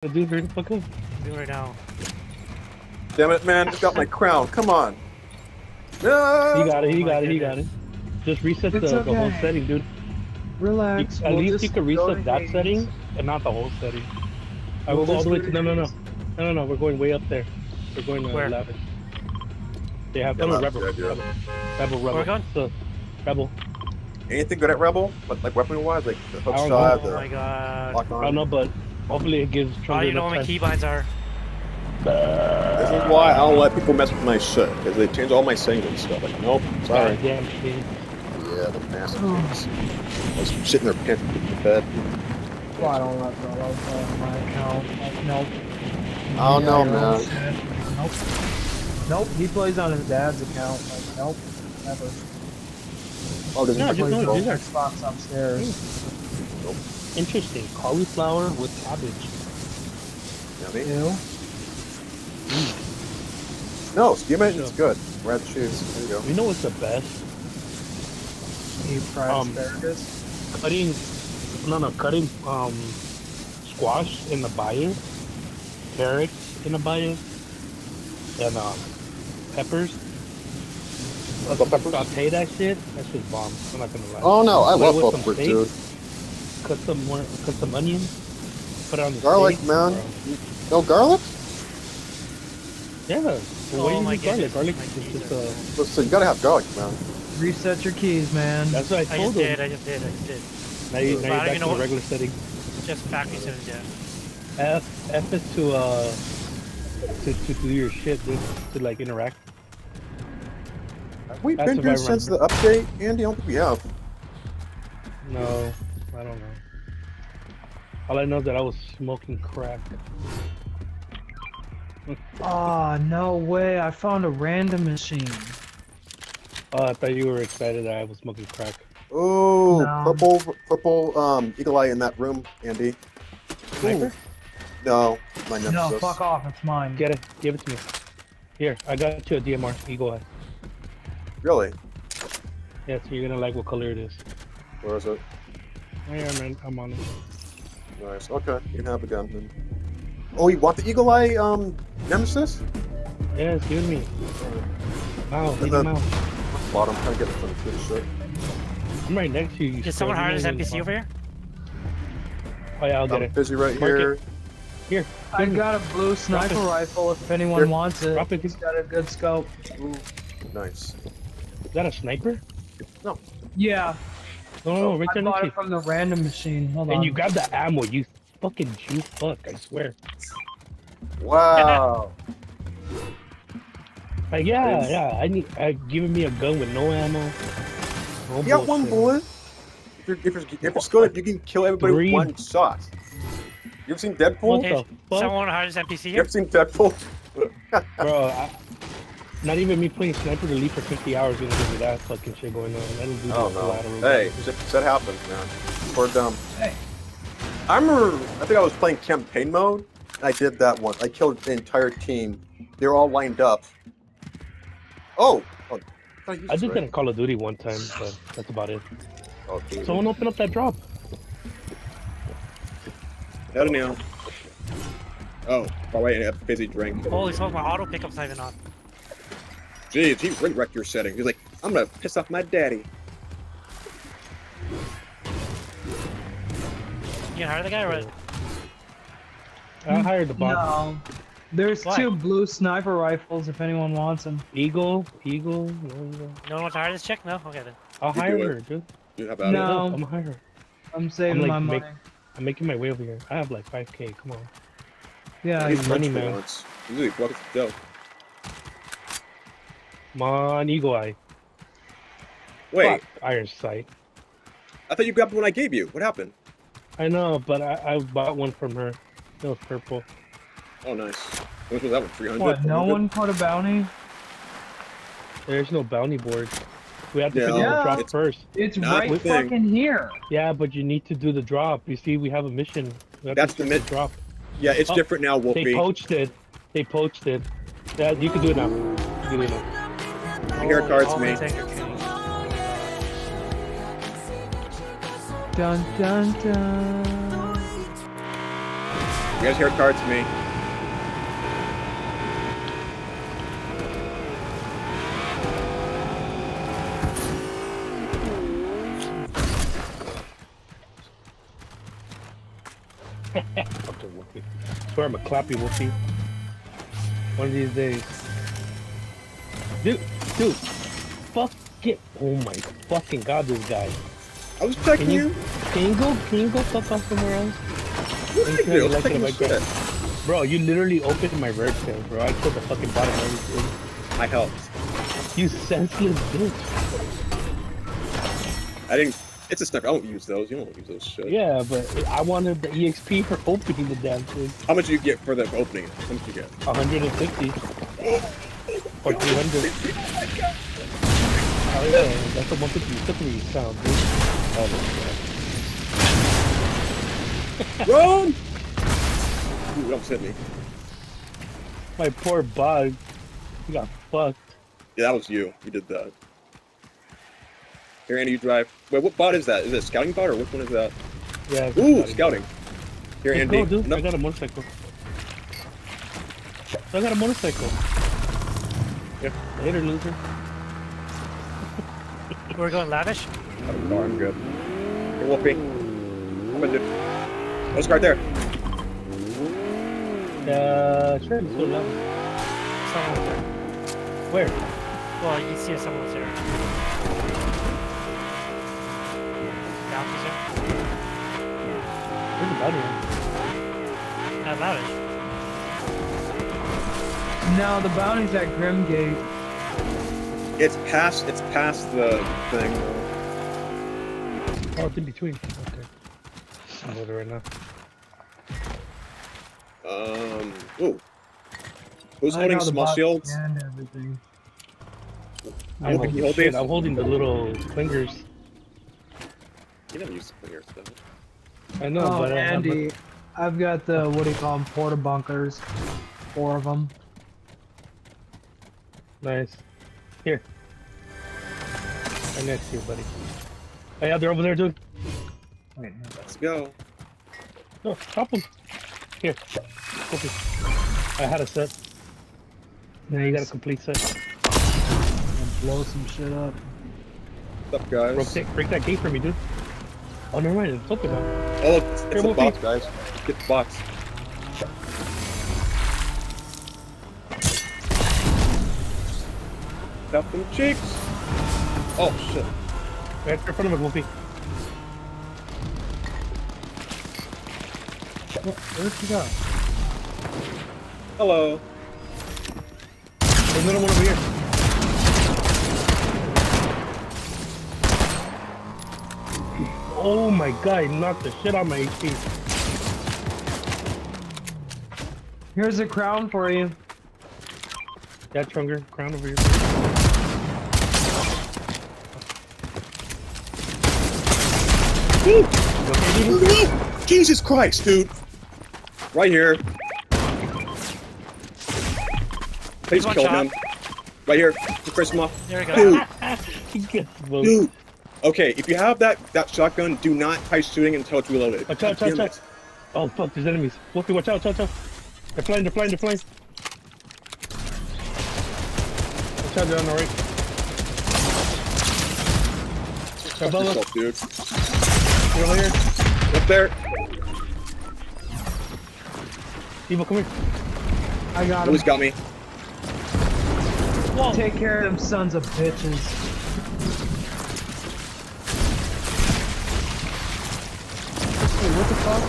Dude, hurry the fuck up. Do it right now. Damn it, man! Just got my crown. Come on. No. He got it, he Oh got it, he got it. Just reset the, It's the whole setting, dude. Relax. You- at we'll least just you can reset that Hades. setting and not the whole setting. I will We'll go all the way to to no, no, no, no, no, no. We're going way up there. We're going to Where? eleven. They have Yeah, oh, no, that's uh, Rebel. Rebel, Rebel, Rebel. Where we going? So, Rebel. Anything good at Rebel? Like, like weapon wise, like the hook I don't shot, Oh the my god. lock I don't know, but hopefully it gives I Trundle don't know what my keybinds are. This is why I don't let people mess with my shit because they change all my settings and stuff. Like, nope, sorry. God damn shit. Yeah, the massive oh. things. I was sitting there pants in bed. Well, I don't let Rolo play on my account. Like, nope. Oh, You no, got your own man. Nope. Nope. He plays on his dad's account. Like, nope. Never. Oh, doesn't No, yeah, just Plays know on these are- Xbox upstairs. Hmm. Interesting. Cauliflower with cabbage. Yummy. Ew. No, skim it. Sure. It's good. Red shoes. There you go. You know what's the best? Eat fried Um, asparagus. Cutting, no, no, cutting um squash in the bayou, carrots in the bayou, and um peppers. Bell peppers? Saute that shit. That shit's bomb. I'm not gonna lie. Oh no, I Put love with bell some peppers, dude. Cut some more, cut some onions. Put it on the Garlic, steak, man. bro. No garlic? Yeah. Well, Oh why you my garlic? goodness. Garlic is just are uh. so- Listen, you gotta have garlic, man. Reset your keys, man. That's what I I told just did, him. I just did, I just did. Now you, But I now you're back even to know the what- regular setting. Just factory settings, yeah. F F is to uh to, to do your shit, dude. To like interact. Have we That's been here since the update, Andy? I don't think we have. No, I don't know. All I know is that I was smoking crack. Oh, no way. I found a random machine. Oh, I thought you were excited that I was smoking crack. Oh, No. purple, purple, um, eagle eye in that room, Andy. Sniper? No, my nemesis. No, fuck off. It's mine. Get it. Give it to me. Here, I got you a DMR. Eagle Eye. Really? Yeah, so you're gonna like what color it is. Where is it? Yeah, man. I'm on it. Nice. Okay, you can have a gun then. Oh, you want the eagle eye, um, nemesis? Yeah, it's giving me. Wow, And leave the- him out. Bottom, trying to get some good shit. I'm right next to you. you Did someone scared hire this NPC over here? Oh, yeah, I'll get I'm it. busy right Mark it. here. Here. I give got a blue sniper rifle if anyone Here. wants it. Drop it. He's got a good scope. Ooh, nice. Is that a sniper? No. Yeah, No, no, no, right I there bought it from the random machine. Hold you. on. And you grab the ammo, you fucking Jew fuck, I swear. Wow. Like, yeah, It's- yeah, I need, uh, giving me a gun with no ammo. No you got one bullshit. bullet. If you're, if you're, if you're skilled, you can kill everybody Three. with one shot. You ever seen Deadpool? What Okay, the fuck? Someone hire this NPC You here? ever seen Deadpool? Bro, I, not even me playing Sniper to Elite for 50 hours gonna give me that fucking shit going on. I don't do Oh no. collateral. Hey, shit, shit happens, man. We're dumb. Hey. I remember, I think I was playing campaign mode. and I did that once. I killed the entire team. They were all lined up. Oh! oh I, I just did right? a Call of Duty one time, but that's about it. Oh, dude. Someone open up that drop. I don't know. Oh, oh wait, I have a busy drink. Holy smoke, my auto pickup's not even on. Jeez, he really wrecked your setting. He's like, I'm gonna piss off my daddy. You can hire the guy or what? I hired the bomb. No. There's Why? two blue sniper rifles if anyone wants them. Eagle, Eagle. no, Eagle. No one wants to hire this chick? No? Okay then. I'll You hire it. her, dude. Dude, how about No. it? Um, I'm gonna hire her. I'm saving like, my make- money. I'm making my way over here. I have like 5k. Come on. Yeah, He's He's money, money man. Once. Usually, buckets of dough. Come on, Eagle Eye. Wait, Fuck, Iron Sight. I thought you grabbed the one I gave you. What happened? I know, but I, I bought one from her. It was purple. Oh, nice. What was that one? 300? what? No 400? one caught a bounty? There's no bounty board. We have to Yeah. finish the Yeah. drop It's- first. It's Not right thing. fucking here. Yeah, but you need to do the drop. You see, we have a mission. Have That's the finish mi- drop. Yeah, it's Oh, different now, They Wolfie. poached it. They poached it. Yeah, you can do it now. You can do it now. Here, Holy- cards holy me. tanker king. Dun dun dun. You guys hear cards to me? Fucking Wolfie. Swear I'm a clappy Wolfie. One of these days. Dude, dude. Fuck it. Oh my fucking god, this guy. I was checking Can you, you. can you go, can you go fuck off somewhere else? What did I do? Like was checking it the if I shit. Bro, you literally opened my red thing, bro. I killed the fucking bottom of everything. I helped. You senseless bitch. I didn't. It's a sniper. I don't use those. You don't use those shit. Yeah, but I wanted the EXP for opening the damn thing. How much did you get for the opening? How much did you get? 150 or 300. Oh yeah, that's a 150 150 sound, dude. Oh, Run! Ooh, almost hit me. my poor bug. He got fucked. Yeah, that was you. You did that. Here, Andy, you drive. Wait, what bot is that? Is it a scouting bot or which one is that? Yeah. Ooh, scouting. Here, Let's Andy. go, dude. No- I got a motorcycle. I got a motorcycle. Yeah. Later, loser. We're going lavish. Oh, no, I'm good. Here, Wolfie. Come on, dude. What's guard there? Uh, sure, let's go level. Someone there. Where? Well, you see if someone was there. Bounties there. Where's the bounty on? At lavish. No, the bounty's at Grimgate. It's past. It's past the thing. Oh, it's in between. Okay. I'm over right now. Um. Ooh. Who's I holding how the small shields? And everything. I'm Wolfie, holding, you shit, these? I'm holding the little clingers. You never use clear stuff. I know, oh, but I have Andy, I've got the what do you call them? Porta bunkers. Four of them. Nice. Here. Right next to you, buddy. Oh yeah, they're over there, dude. Wait, no. Let's go. No, stop them. Here. Okay. I had a set. Now you got a complete set. And blow some shit up. What's up, guys? Bro, take, break that gate for me, dude. Oh, never mind. It's open now. Oh, look, it's, Here, it's a Wolfie. box, guys. Get the box. Tap them cheeks. Oh shit. Right in front of us, Wolfie. Where'd you go? Hello. There's another one over here. Oh my god, he knocked the shit out of my HP. Here's a crown for you. Yeah, Trunger, crown over here. Woo! You okay, dude? Jesus Christ, dude. Right here. Please One kill shot. him. Right here. Chris him off. There we go. Dude, He gets both. dude. Okay, if you have that that shotgun, do not try shooting until it's reloaded. Watch out, God watch out. Oh fuck, there's enemies. Wolfie, watch out, watch out. They're flying, they're flying, they're flying. Watch out, they're on the right. Fuck yourself, dude. They're over here. Up there. Evo, come here. I got him. Nobody's got me. Whoa! Take care of them sons of bitches. Wait, what the fuck?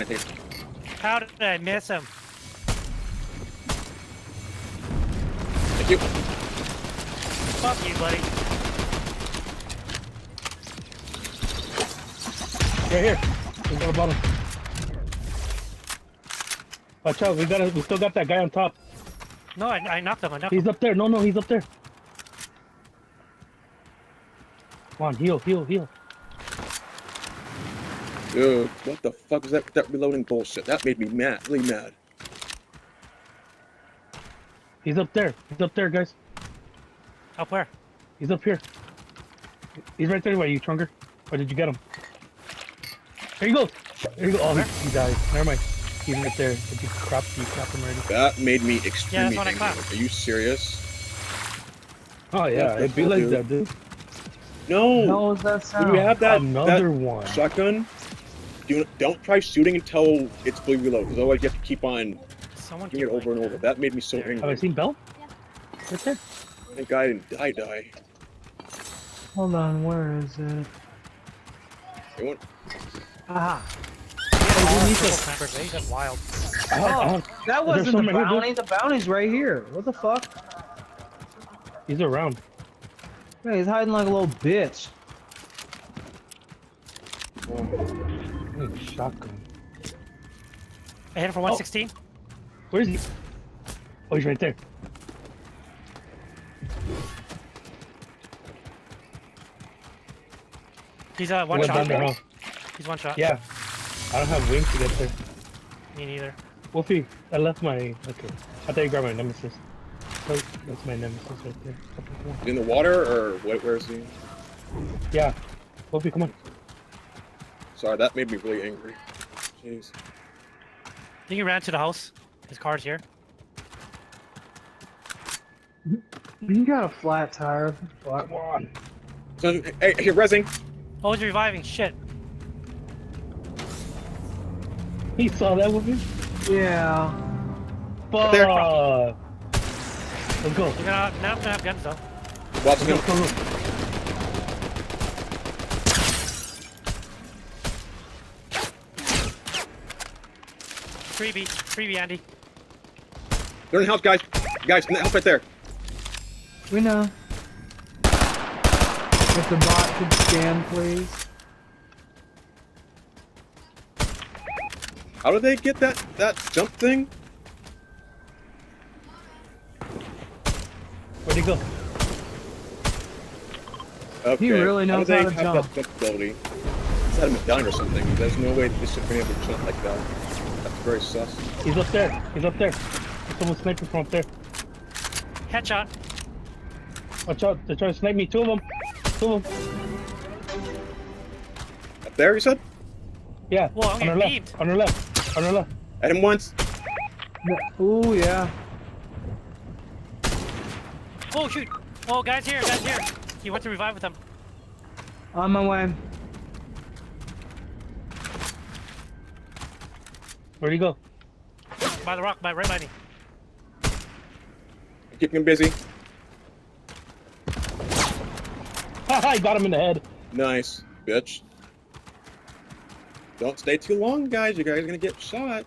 I think. How did I miss him? Thank you. Fuck you, buddy. Right here. He's on the bottom. Watch out, we got we still got that guy on top. No, I, I knocked him. I knocked him. He's up there. No, no, he's up there. Come on, heal, heal, heal. Dude, what the fuck was that that reloading bullshit? That made me mad, really mad. He's up there. He's up there, guys. Up where? He's up here. He's right there by you, Trunker. Or did you get him? There you go. There you go. Oh, he, he died. Never mind. He's right there. Did you crap? You crap him already? That made me extremely what I angry. clapped. Are you serious? Oh yeah, Yeah, it'd be like cool, that, dude. No. No, was that When sound? you have that, Another that one. shotgun, do, don't try shooting until it's fully reloaded, because otherwise you have to keep on Someone doing it keep over and like over. That made me so There. angry. Have I seen Bell? Right there. Thank God I didn't die, die. Hold on, where is it? They won't- Aha. Oh, Underneath triple us. sniper? That's wild. I have- That wasn't the many, dude. bounty. The bounty's right here. What the fuck? He's around. Yeah, he's hiding like a little bitch. Oh, Mm, shotgun. I hit him for 116. Where is he? Oh, he's right there. He's uh, one shot. Down there, huh? He's one shot. Yeah. I don't have wings to get there. Me neither. Wolfie, I left my. Okay. I thought you grabbed my nemesis. Oh, that's my nemesis right there. Come on, come on. In the water, or what, where is he? Yeah. Wolfie, come on. Sorry, that made me really angry. Jeez. I think he ran to the house. His car's here. You got a flat tire. Fuck. Come on. So, hey, here, resing. Oh, he's reviving. Shit. He saw that with me? Yeah. Fuck. there. Let's go. You're gonna now gonna have guns though. Watch Let's go, him. go, go. Freebie, freebie, Andy. They're in the house, guys. Guys, in the house right there. We know. If the bot could scan, please. How did they get that that jump thing? Where'd he go? Okay. really knows how, how do to they have jump. that jump ability? It's had a medallion or something. There's no way this should be able to jump like that. That's very sus. He's up there. He's up there. There's someone sniping from up there. Headshot. Watch out. They're trying to snipe me. Two of them. Two of them. Up there, you said? Yeah. Whoa, I'm on our getting left. beamed. On our left. On our left. At him once. Ooh, yeah. Oh shoot. Oh, guys here, guys here. He went to revive with them. On my way. Where'd he go? By the rock, by right by me. Keeping him busy. Haha, I got him in the head. Nice, bitch. Don't stay too long, guys. You guys are gonna get shot.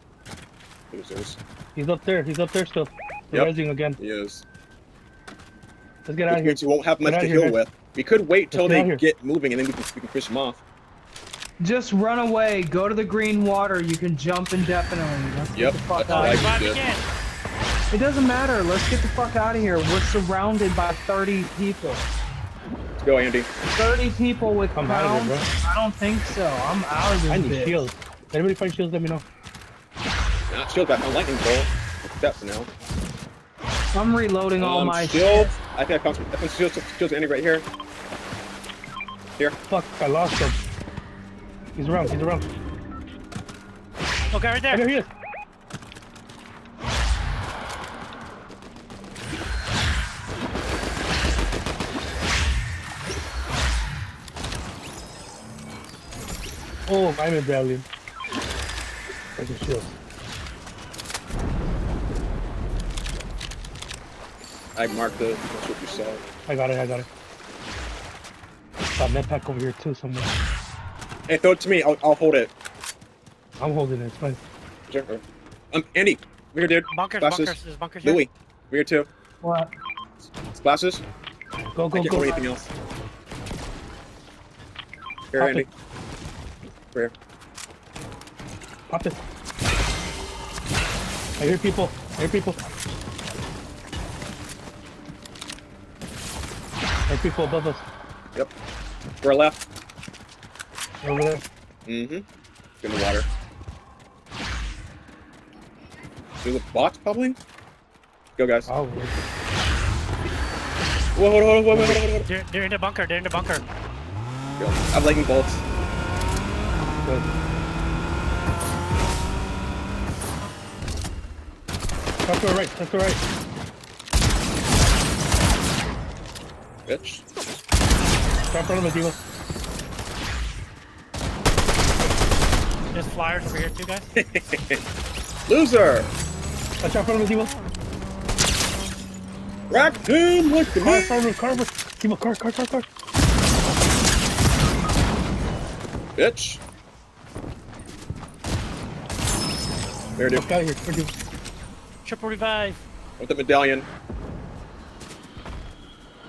Losers. He's up there. He's up there still. Yep. rising again. He is. Let's get out of here. means you won't have much to here, heal guys. with. We could wait till Let's get they here. get moving and then we can, we can push them off. Just run away. Go to the green water. You can jump indefinitely. Let's get Yep, the fuck that's what out. I he just revived did. again. It doesn't matter. Let's get the fuck out of here. We're surrounded by 30 people. Let's go, Andy. 30 people with I'm out of crowns? here, I don't think so. I'm out of this I need bitch. shields. Anybody find shields? Let me know. Not shield back on lightning bolt. That for now. I'm reloading all Um, my shield. I think I found some. I found shields. Shields Andy right here. Here. Fuck, I lost him. He's around. He's around. Okay, right there. there he is. Oh, I'm in Valiant. I a shield. I marked it. That's what you saw. I got it, I got it. Got med pack over here too somewhere. Hey, throw it to me. I'll, I'll hold it. I'm holding it, it's fine. Sure. Um, Andy, over here, dude. Bunkers, Splashes. bunkers. There's bunkers here. Louis, over here too. What? Splashes. Go, I go, can't go. hold anything else. Here, Pop Andy. it. Over. Pop it. I hear people. I hear people. I hear people above us. Yep. To our left. Over there. Mm-hmm. In the water. There's a box, probably? Go, guys. Oh, Whoa, hold on, hold on, hold on, hold on, hold on. They're, they're in the bunker. They're in the bunker. Go. I'm lightning bolts good. Top to right, top to right. Bitch. Top front of the deal. There's flyers over here too, guys. Loser! Watch out front of the evil. Rock doom. look at me! Car, car, car, car, car, car, car. Bitch. There, dude. Fuck out of here. Quick, Devo. Triple revive. With the medallion.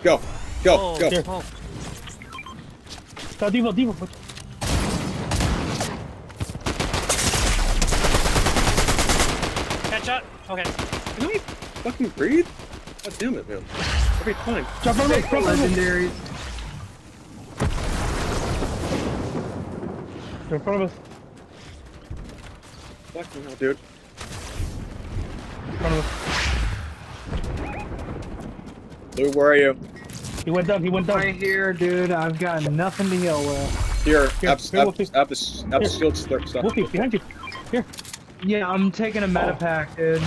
Go. Go. Oh, go. Here. oh. Stop, Devo, Devo. Watch- Headshot. Okay. Can I fucking breathe? God damn it, man. Every time. Drop on me, Take the drop on legendaries. In front of us. Fucking hell, dude. In front of us. Lou, where are you? He went down, he went down. Right here, dude. I've got nothing to heal with. Here, Here, up, here, up, Wolfie. up, the, up the Here. shield stuff. stuff. Wolfie, behind you. Here. Yeah, I'm taking a meta Oh. pack, dude.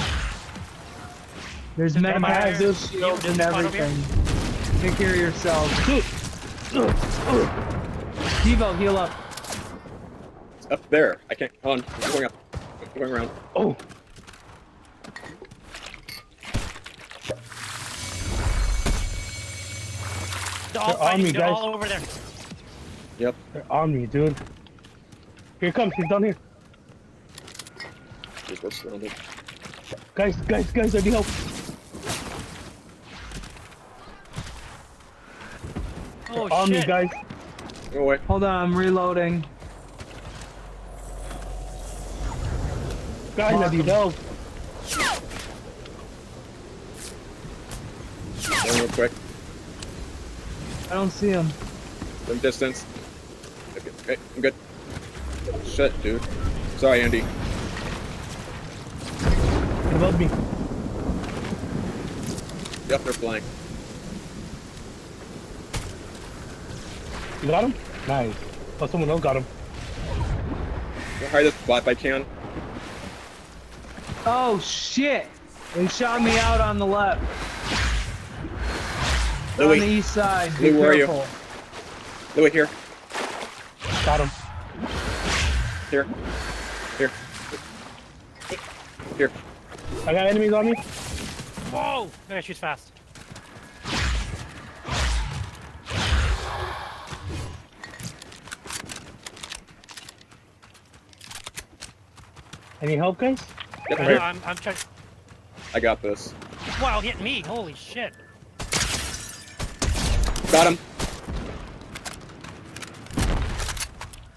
There's Is meta packs, there's shields, and one over here? everything. Take care of yourself. Devo, heal up. It's up there. I can't. Hold on. I'm going up. I'm going around. Oh. They're all They're on me, They're guys. all over there. Yep. They're on me, dude. Here comes, he's down here. Just go surrounded. Guys, guys, guys, I need help. Oh They're on me, guys. Go away. Hold on, I'm reloading. Guys, I need help. Going real quick. I don't see him. From distance. Okay, okay, I'm good. Shit, dude. Sorry, Andy. Above me. Yep, they're flying. You got him? Nice. Oh, someone else got him. I'll hide this spot if I can. Oh shit! They shot me out on the left. On the east side. Be Louis, where are you? careful. Louis, here. Got him. Here. Here. Here. I got enemies on me. Whoa! That guy shoots fast. Any help, guys? Yep, I right. know, I'm, I'm trying. I got this. Wow, hit me! Holy shit! Got him.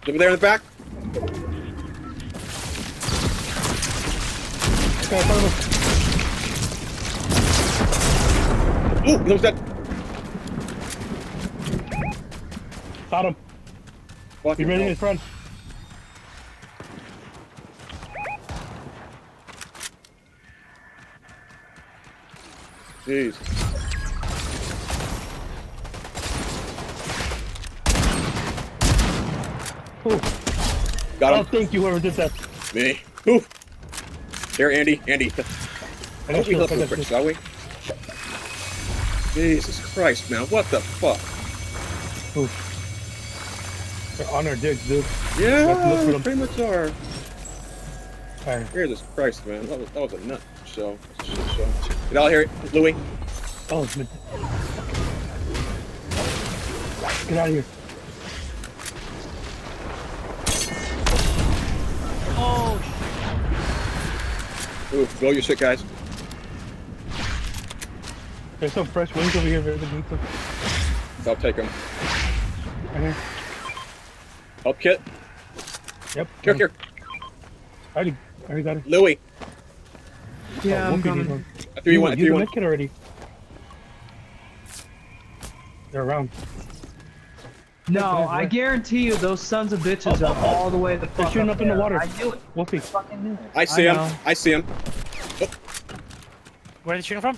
Over there in the back. Okay, in front of us. Ooh, he was dead. Got him. Fucking He's ready hell. in front. Jeez. Ooh. Got Oh, thank you, whoever did that. Me. Ooh. Here, Andy. Andy. I you. up I real quick, shall we? Jesus Christ, man. What the fuck? Ooh. They're on our dicks, dude. Yeah, they pretty much are. Alright. Jesus Christ, man. That was, that was a nut show. Shit show. Get out here, Louis. Oh, it's mid- Get out of here. Oh shit! Ooh, blow your shit, guys. There's some fresh wings over here. Very good. I'll take them. Right here. Help kit. Yep. Here, here. I already, I already got it. Louis. Yeah, oh, I'm Wolfie needs coming. I threw you one. I Use threw the one. medkit already. They're around. No, I guarantee you those sons of bitches Oh, are oh, oh. all the way the fuck shooting up up in the water. I knew it. Wolfie. Fucking knew it. I see I him. I see him. Where are they shooting from?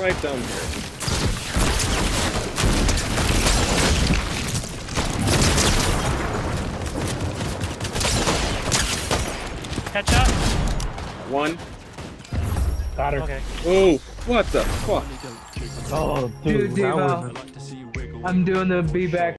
Right down here. Headshot. One. Got her. Okay. Oh, what the fuck? Oh, dude, dude Devo, I'm doing the be back.